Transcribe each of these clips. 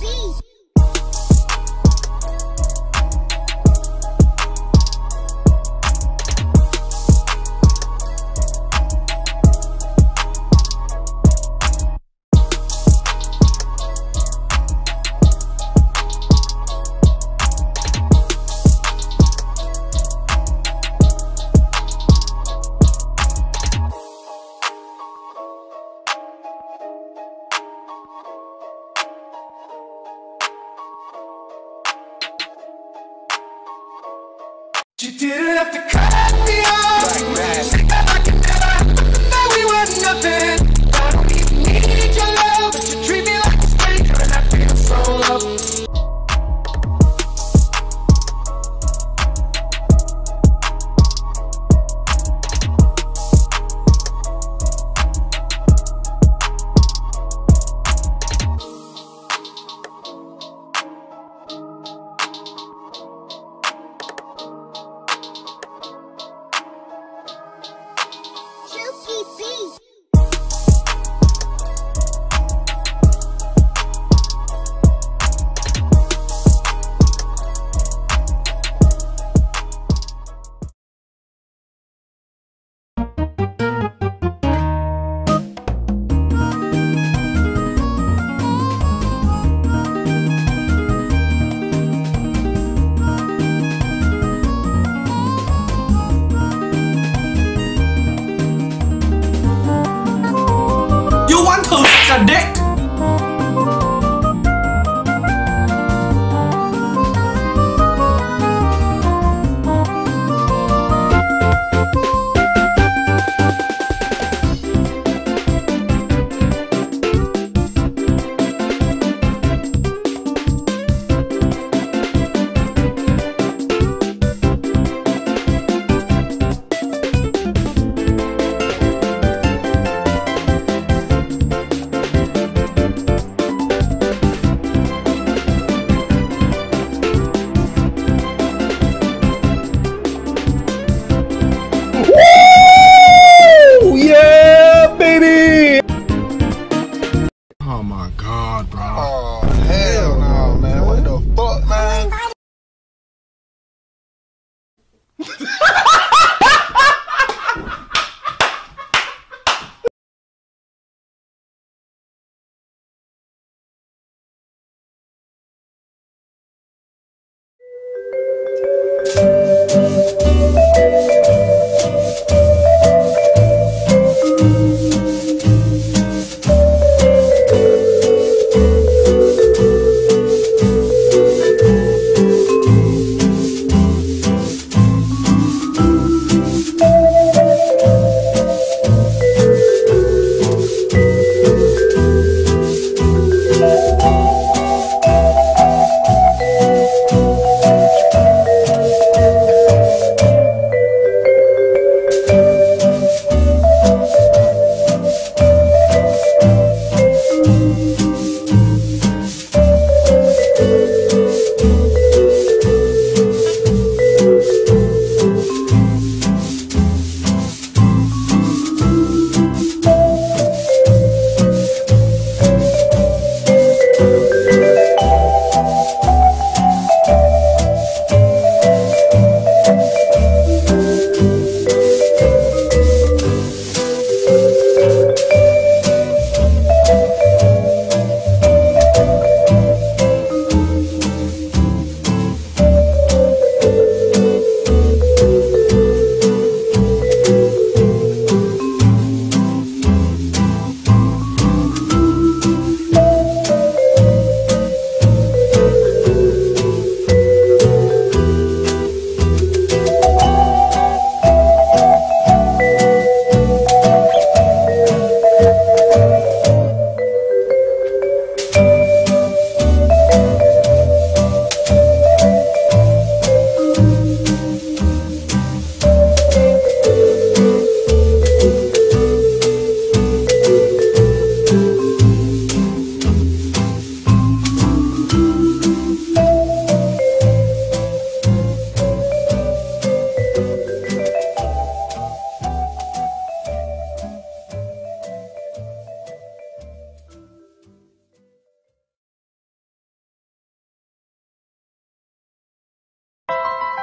See. Didn't have to cut me off. Think that I could never, that we were nothing. A dick? Woo! Yeah, baby! Oh my god, bro. Oh, hell no, man. What the fuck, man?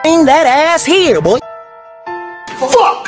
Bring that ass here, boy. Fuck!